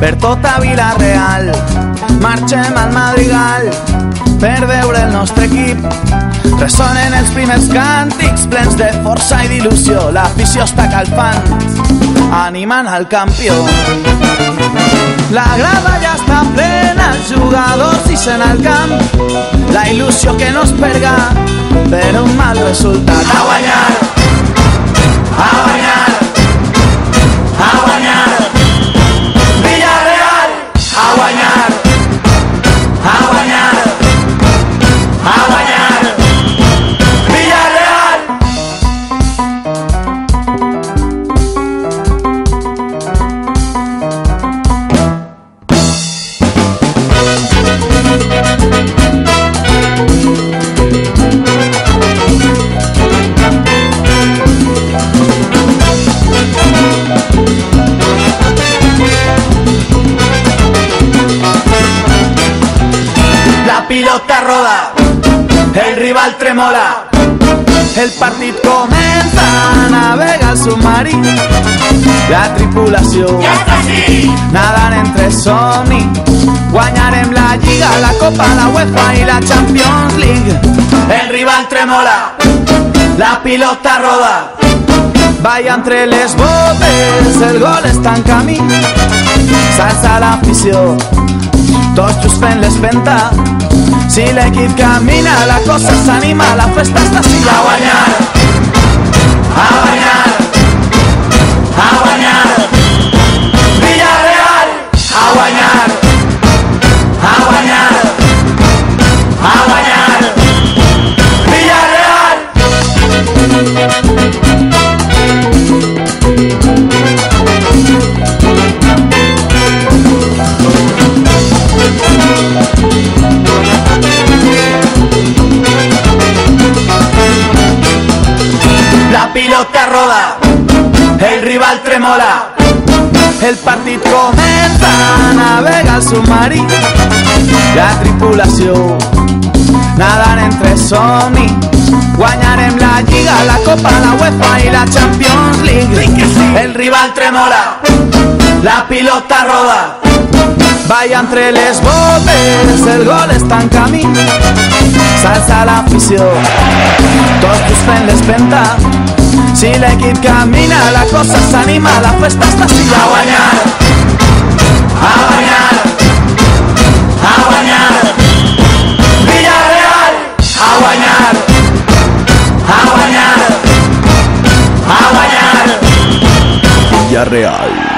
per tota Vila-real. Marxem al Madrigal per veure el nostre equip. Ressonen els primers càntics plens de força i d'il·lusió. L'afició està calfant, animant al campió. La grada ja està plena, els jugadors i sent al camp. La il·lusió que no es perga per un mal resultat. Pilota roda, el rival tremola, el partit comença, navega el submarí, la tripulació Ja està així! nadant entre somni, guanyarem la Lliga, la Copa, la UEFA i la Champions League. El rival tremola, la pilota roda, vaya entre les botes, el gol està en camí, s'alça l'afició, tots just fent l'espenta, si l'equip camina, la cosa s'anima, la festa està així a La pilota roda, el rival tremola, el partit comença, navega el submarí, la tripulació nadant entre somni, guanyarem la Lliga, la Copa, la UEFA i la Champions League. El rival tremola, la pilota roda, vaya entre les botes, el gol està en camí, s'alça l'afició, tots busquen l'espenta, si l'equip camina, la cosa s'anima, la festa està així a guanyar, a guanyar, a guanyar, Villarreal, a guanyar, a guanyar, a guanyar, Villarreal.